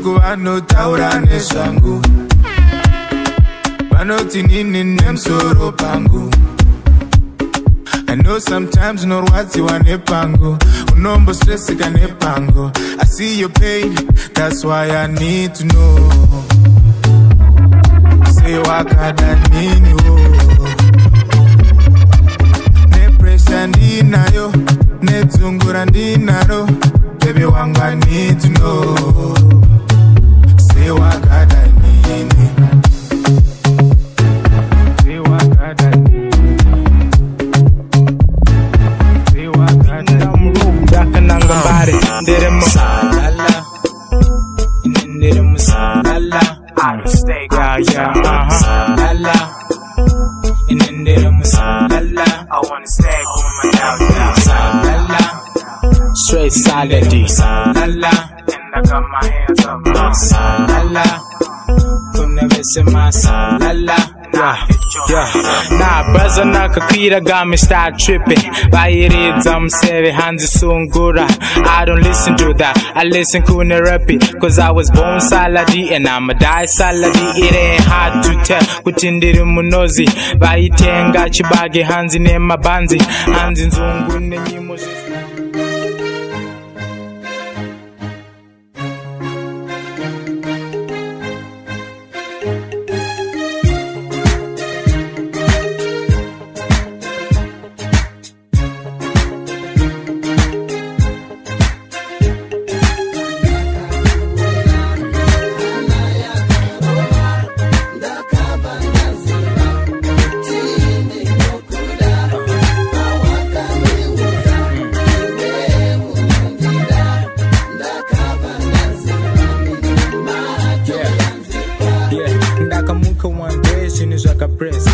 vechidoko vanotaura nezvangu vanoti nini nemusoro pangu ino sometimes unorwadziwa nepango unombostresika nepango asi yo pain thats why i need to know sewakada niniwo oh? nepresha ndinayo nedzungura ndinaro bebe wangu i need to know inendirimo lala inendirimo lala yeah yeah uh huh lala inendirimo lala I wanna stay with my doubt lala straight solid lala and I got my hands up lala kuna vese masa lala ntabaza nakakwira gami star tripi bayiridza museve hanzi sungura i don't listen to that i listen kune rapi cause i was born saladi and i'm a die saladi it ain't hard to tell kuti ndiri munozi vaitenga chibage hanzi nemabanzi hanzi nzungu nenyimo zvisina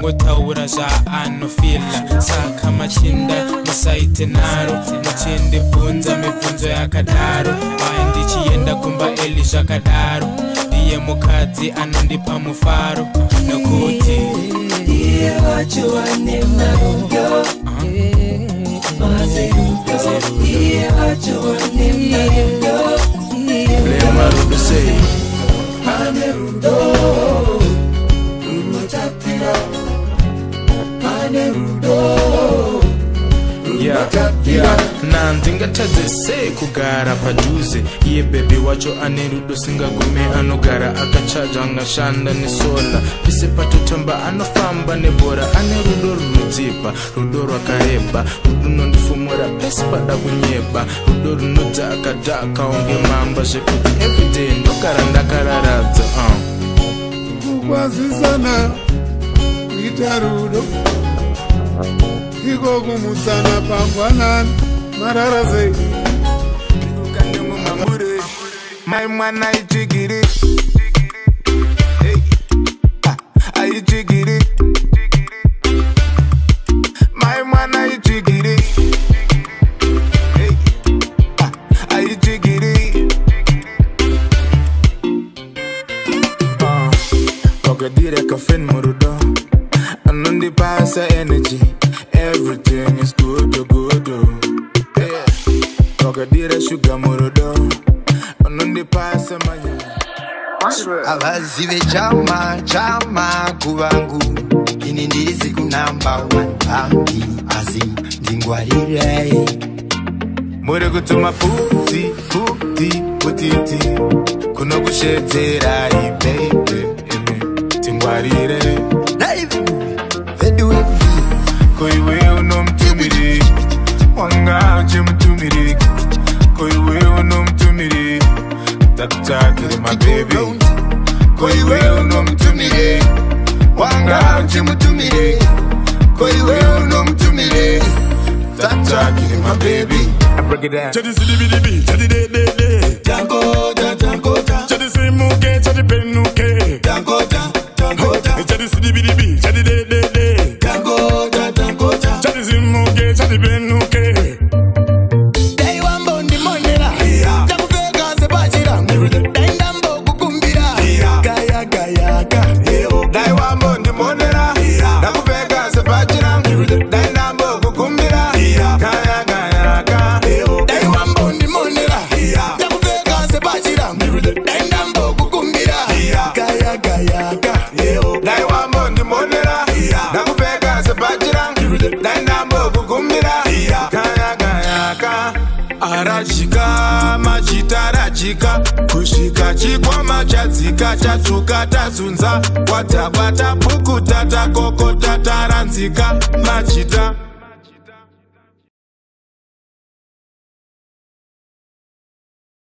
kungotaura zvaanofila saka machinda musaite naro muchindibvunza mibvunzo yakadaro vai ndichienda kumba eli zvakadaro ndiye mukadzi anondipa mufaro nokuti Yeah, I just want to know. angatadze sei kugara padhuze iye bhebhe wacho ane rudo singagume anogara akachadzwa angashanda nesola pese patotamba anofamba nebhora ane rudo runodzibva rudo rwakareba runondifumura pese pada kunyeba rudo runodzaka dhaka unge mamba zvekuti evriday ndogara ndakararadza ah. kukwazisana kuita rudo iko kumutsana pangwanani mararaze I jigiri. my mwana ayijigiri ayijigiri my mwana ayijigiri ayijigiri Pogadirek a fin muru wakadira shuga murudo unondipasa manyaavazive chama chama kuvangu ini ndirisi kunamba vanbangi asi ndingwarirei muri kutuma puti puti putiti kunokushedzerai bebe tingwarirei Kwa iwe uno mtumire Wanga nje mtumire Kwa Tata kini my baby I break it down kusvika kusvika chikwama chadzika chatsvuka tazunza kwatabata pukuta takokota taranzika machita